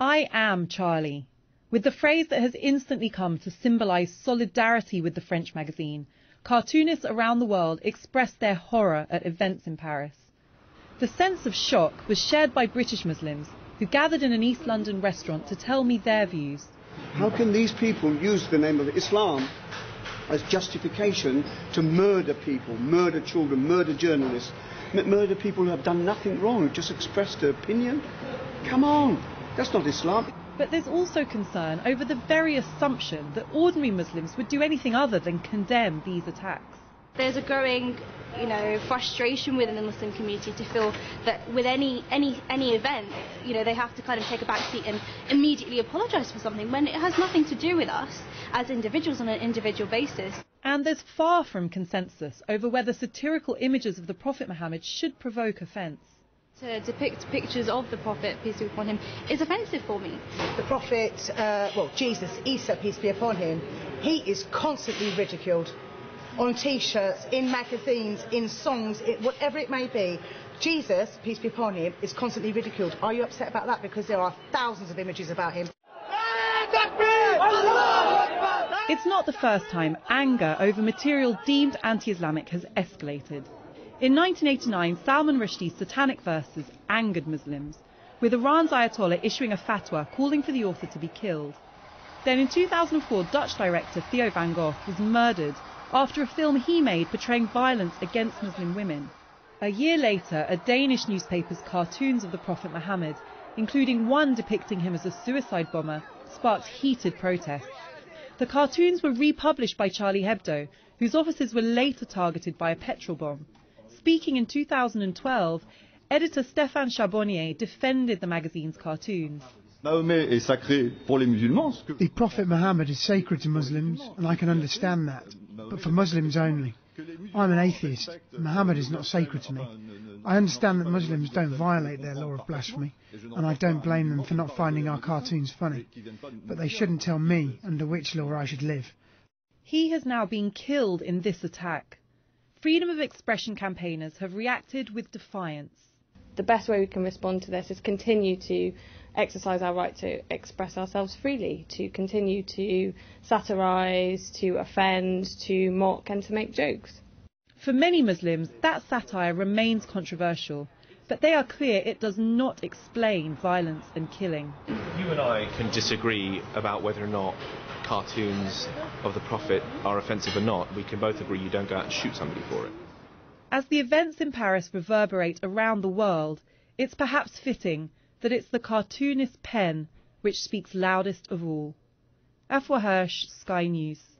I am Charlie. With the phrase that has instantly come to symbolise solidarity with the French magazine, cartoonists around the world expressed their horror at events in Paris. The sense of shock was shared by British Muslims who gathered in an East London restaurant to tell me their views. How can these people use the name of Islam as justification to murder people, murder children, murder journalists, murder people who have done nothing wrong, who just expressed their opinion? Come on, that's not Islam. But there's also concern over the very assumption that ordinary Muslims would do anything other than condemn these attacks. There's a growing, you know, frustration within the Muslim community to feel that with any any any event, you know, they have to kind of take a back seat and immediately apologise for something when it has nothing to do with us as individuals on an individual basis. And there's far from consensus over whether satirical images of the Prophet Muhammad should provoke offence. To depict pictures of the Prophet, peace be upon him, is offensive for me. The Prophet, uh, well, Jesus, Isa, peace be upon him, he is constantly ridiculed on t-shirts, in magazines, in songs, it, whatever it may be. Jesus, peace be upon him, is constantly ridiculed. Are you upset about that? Because there are thousands of images about him. It's not the first time anger over material deemed anti-Islamic has escalated. In 1989, Salman Rushdie's satanic verses angered Muslims, with Iran's Ayatollah issuing a fatwa calling for the author to be killed. Then in 2004, Dutch director Theo van Gogh was murdered after a film he made portraying violence against Muslim women. A year later, a Danish newspaper's cartoons of the Prophet Muhammad, including one depicting him as a suicide bomber, sparked heated protests. The cartoons were republished by Charlie Hebdo, whose offices were later targeted by a petrol bomb. Speaking in 2012, editor Stéphane Charbonnier defended the magazine's cartoons. The Prophet Muhammad is sacred to Muslims, and I can understand that but for Muslims only. I'm an atheist. Muhammad is not sacred to me. I understand that Muslims don't violate their law of blasphemy, and I don't blame them for not finding our cartoons funny. But they shouldn't tell me under which law I should live. He has now been killed in this attack. Freedom of expression campaigners have reacted with defiance. The best way we can respond to this is continue to exercise our right to express ourselves freely, to continue to satirise, to offend, to mock, and to make jokes. For many Muslims, that satire remains controversial, but they are clear it does not explain violence and killing. You and I can disagree about whether or not cartoons of the Prophet are offensive or not. We can both agree you don't go out and shoot somebody for it. As the events in Paris reverberate around the world, it's perhaps fitting that it's the cartoonist pen which speaks loudest of all. Afua Hirsch, Sky News.